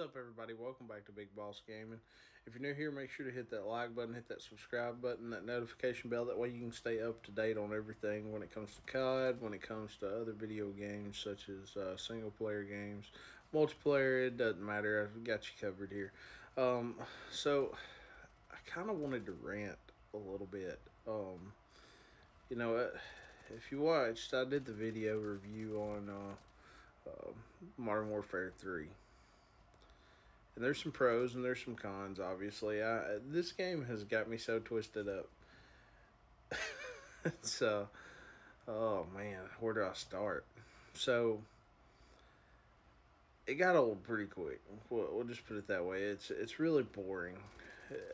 up, everybody? Welcome back to Big Boss Gaming. If you're new here, make sure to hit that like button, hit that subscribe button, that notification bell. That way you can stay up to date on everything when it comes to COD, when it comes to other video games such as uh, single player games, multiplayer. It doesn't matter. I've got you covered here. Um, so I kind of wanted to rant a little bit. Um, you know, uh, if you watched, I did the video review on. Uh, uh, Modern Warfare 3. And there's some pros and there's some cons, obviously. I, this game has got me so twisted up. so, oh man, where do I start? So, it got old pretty quick. We'll, we'll just put it that way. It's it's really boring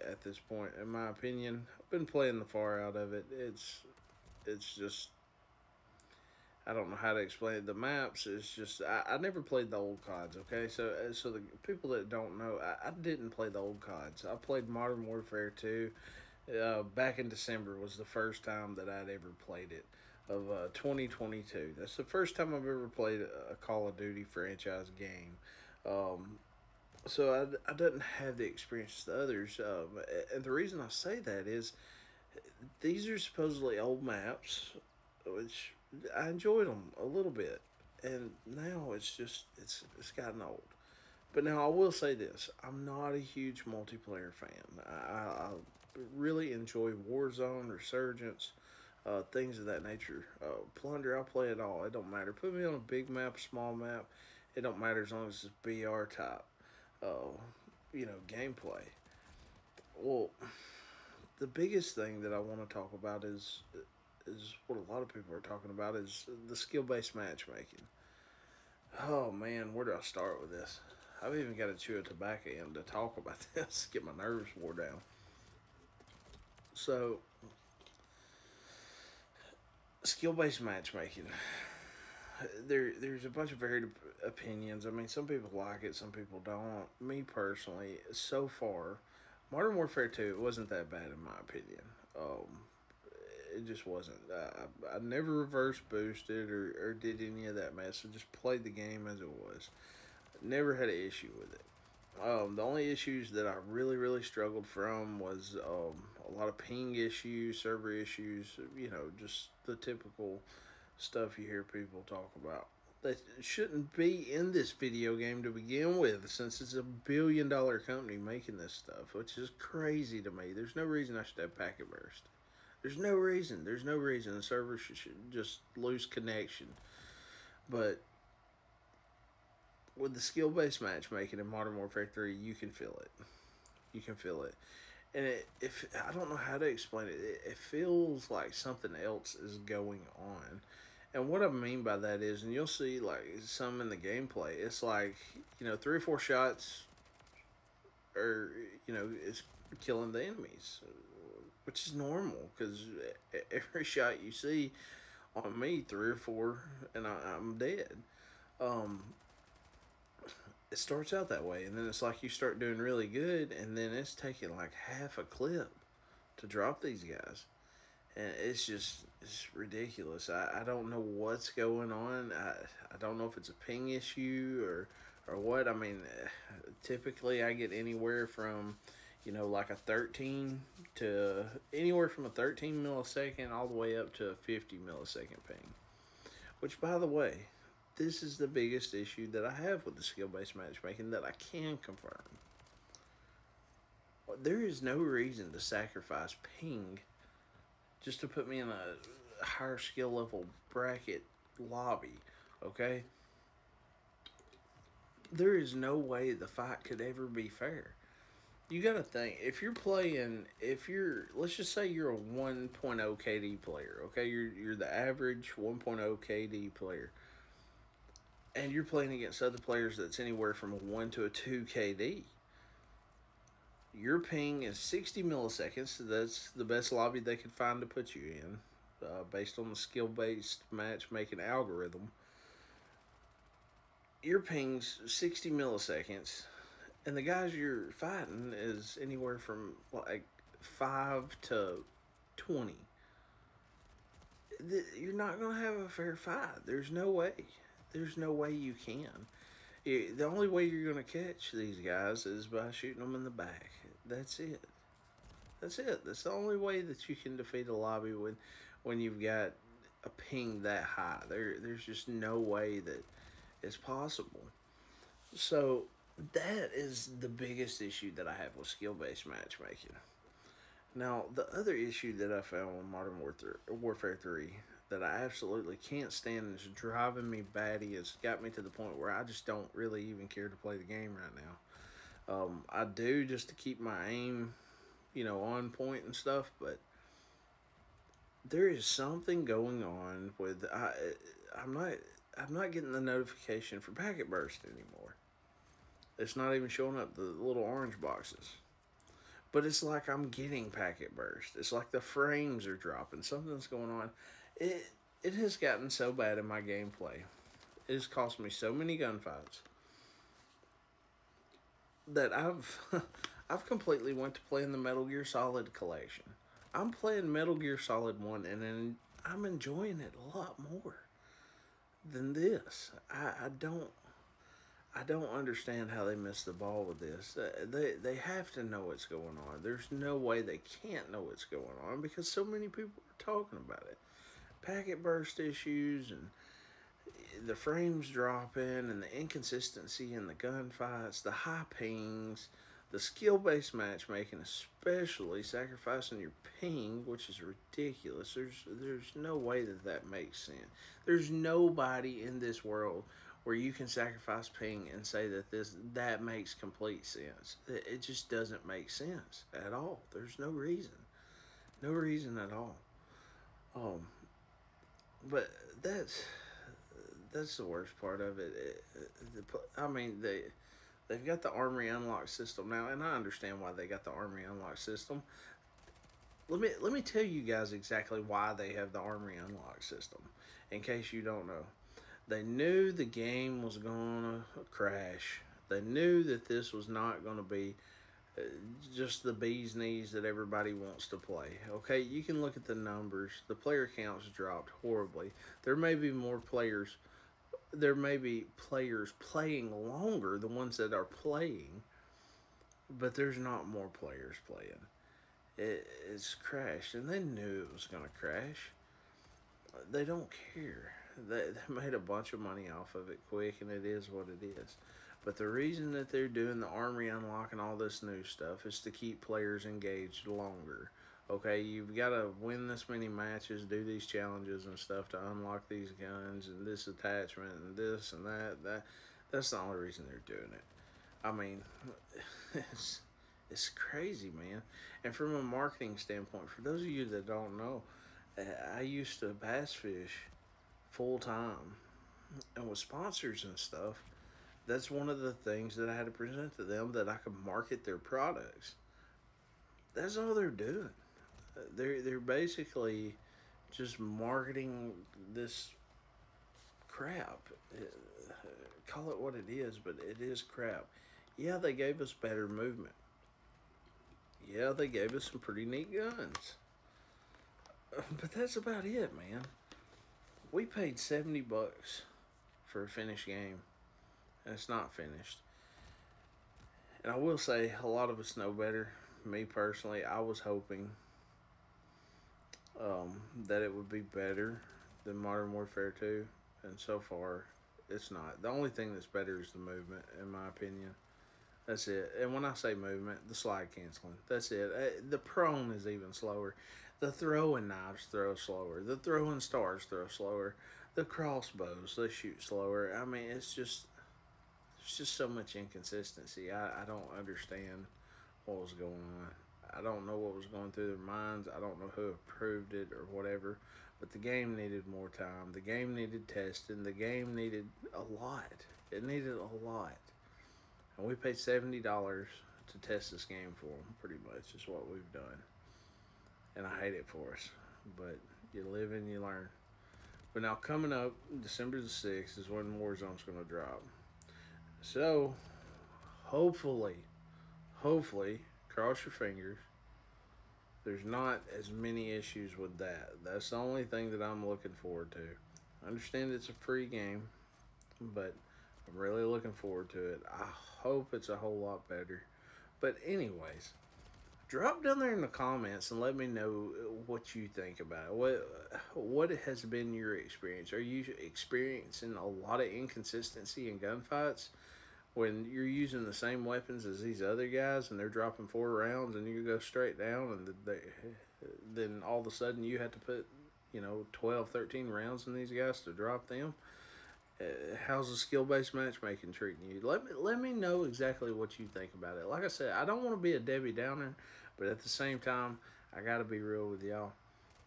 at this point, in my opinion. I've been playing the far out of it. It's it's just I don't know how to explain it. The maps is just I, I never played the old CODs. Okay, so uh, so the people that don't know, I, I didn't play the old CODs. I played Modern Warfare two. Uh, back in December was the first time that I'd ever played it of uh, 2022. That's the first time I've ever played a Call of Duty franchise game. Um, so I, I didn't have the experience the others. Um, and the reason I say that is these are supposedly old maps, which I enjoyed them a little bit, and now it's just it's it's gotten old. But now I will say this: I'm not a huge multiplayer fan. I, I really enjoy Warzone, Resurgence, uh, things of that nature. Uh, Plunder, I'll play it all. It don't matter. Put me on a big map, small map. It don't matter as long as it's BR type. Uh, you know, gameplay. Well, the biggest thing that I want to talk about is is what a lot of people are talking about is the skill based matchmaking. Oh man, where do I start with this? I've even got to chew a tobacco end to talk about this, get my nerves wore down. So, skill based matchmaking. There, there's a bunch of varied opinions. I mean, some people like it, some people don't. Me personally, so far, Modern Warfare 2 it wasn't that bad in my opinion. Um, it just wasn't. I, I never reverse boosted or, or did any of that mess. I just played the game as it was. Never had an issue with it. Um, the only issues that I really, really struggled from was um, a lot of ping issues, server issues, you know, just the typical stuff you hear people talk about. That shouldn't be in this video game to begin with, since it's a billion dollar company making this stuff, which is crazy to me. There's no reason I should have packet burst. There's no reason. There's no reason the server should, should just lose connection. But with the skill based matchmaking in Modern Warfare 3, you can feel it. You can feel it. And it, if I don't know how to explain it, it, it feels like something else is going on. And what I mean by that is, and you'll see like some in the gameplay, it's like, you know, three or four shots or, you know, it's killing the enemies which is normal because every shot you see on me, three or four, and I, am dead. Um, it starts out that way, and then it's like you start doing really good, and then it's taking like half a clip to drop these guys. And it's just it's ridiculous. I, I don't know what's going on. I, I don't know if it's a ping issue or or what. I mean, typically I get anywhere from you know, like a 13 to anywhere from a 13 millisecond all the way up to a 50 millisecond ping. Which, by the way, this is the biggest issue that I have with the skill based matchmaking that I can confirm. There is no reason to sacrifice ping just to put me in a higher skill level bracket lobby, okay? There is no way the fight could ever be fair you got to think if you're playing if you're let's just say you're a 1.0 KD player, okay? You're you're the average 1.0 KD player. And you're playing against other players that's anywhere from a 1 to a 2 KD. Your ping is 60 milliseconds. So that's the best lobby they could find to put you in, uh, based on the skill based matchmaking algorithm. Your ping's 60 milliseconds and the guys you're fighting is anywhere from like five to twenty. You're not gonna have a fair fight. There's no way. There's no way you can. the only way you're going to catch these guys is by shooting them in the back. That's it. That's it. That's the only way that you can defeat a lobby when when you've got a ping that high. There there's just no way that it's possible. So that is the biggest issue that I have with skill-based matchmaking. Now, the other issue that I found with Modern Warfare 3 that I absolutely can't stand and is driving me batty. It's got me to the point where I just don't really even care to play the game right now. Um, I do just to keep my aim, you know, on point and stuff, but there is something going on with I. I'm not. I'm not getting the notification for packet burst anymore. It's not even showing up the little orange boxes. But it's like I'm getting packet burst. It's like the frames are dropping. Something's going on it it has gotten so bad in my gameplay. It has cost me so many gunfights that I've I've completely went to playing the Metal Gear Solid collection. I'm playing Metal Gear Solid 1 and then I'm enjoying it a lot more than this. I, I don't I don't understand how they missed the ball with this. Uh, they they have to know what's going on. There's no way they can't know what's going on because so many people are talking about it packet burst issues and the frames dropping and the inconsistency in the gunfights, the high pings, the skill-based matchmaking, especially sacrificing your ping, which is ridiculous. There's there's no way that that makes sense. There's nobody in this world where you can sacrifice ping and say that this that makes complete sense. It just doesn't make sense at all. There's no reason, no reason at all. Um, but that's that's the worst part of it. it, it I mean, they they've got the armory unlock system now, and I understand why they got the armory unlock system. Let me let me tell you guys exactly why they have the armory unlock system, in case you don't know. They knew the game was gonna crash. They knew that this was not gonna be uh, just the bee's knees that everybody wants to play. Okay, you can look at the numbers. The player counts dropped horribly. There may be more players. There may be players playing longer, the ones that are playing, but there's not more players playing. It, it's crashed, and they knew it was going to crash. They don't care. They, they made a bunch of money off of it quick, and it is what it is. But the reason that they're doing the armory unlock and all this new stuff is to keep players engaged longer. Okay, you've got to win this many matches, do these challenges and stuff to unlock these guns and this attachment and this and that. That that's the only reason they're doing it. I mean, it's it's crazy, man. And from a marketing standpoint, for those of you that don't know, I used to bass fish full time and with sponsors and stuff that's one of the things that I had to present to them that I could market their products. That's all they're doing. They're they're basically just marketing this crap. Call it what it is, but it is crap. Yeah, they gave us better movement. Yeah, they gave us some pretty neat guns. But that's about it, man. We paid 70 bucks for a finished game and it's not finished. And I will say, a lot of us know better. Me personally, I was hoping um, that it would be better than Modern Warfare 2, and so far, it's not. The only thing that's better is the movement, in my opinion. That's it. And when I say movement, the slide canceling. That's it. Uh, the prone is even slower. The throwing knives throw slower. The throwing stars throw slower. The crossbows, they shoot slower. I mean, it's just it's just so much inconsistency. I, I don't understand what was going on. I don't know what was going through their minds. I don't know who approved it or whatever. But the game needed more time. The game needed testing. The game needed a lot. It needed a lot. And we paid $70 to test this game for them, pretty much, is what we've done. And I hate it for us. But you live and you learn. But now coming up, December the 6th is when Warzone's going to drop. So, hopefully, hopefully, cross your fingers, there's not as many issues with that. That's the only thing that I'm looking forward to. I understand it's a free game, but I'm really looking forward to it. I hope it's a whole lot better. But anyways, drop down there in the comments and let me know what you think about it. What what has been your experience? Are you experiencing a lot of inconsistency in gunfights when you're using the same weapons as these other guys and they're dropping four rounds and you go straight down and they, then all of a sudden you have to put you know 12 13 rounds in these guys to drop them uh, how's the skill-based matchmaking treating you? Let me let me know exactly what you think about it. Like I said, I don't want to be a Debbie Downer, but at the same time, I got to be real with y'all.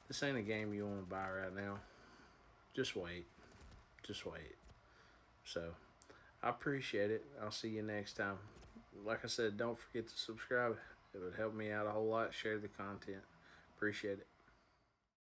This ain't a game you want to buy right now. Just wait. Just wait. So, I appreciate it. I'll see you next time. Like I said, don't forget to subscribe. It would help me out a whole lot. Share the content. Appreciate it.